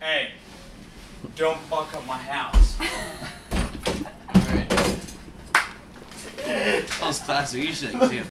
Hey, don't fuck up my house. Alright. That was classic. You should have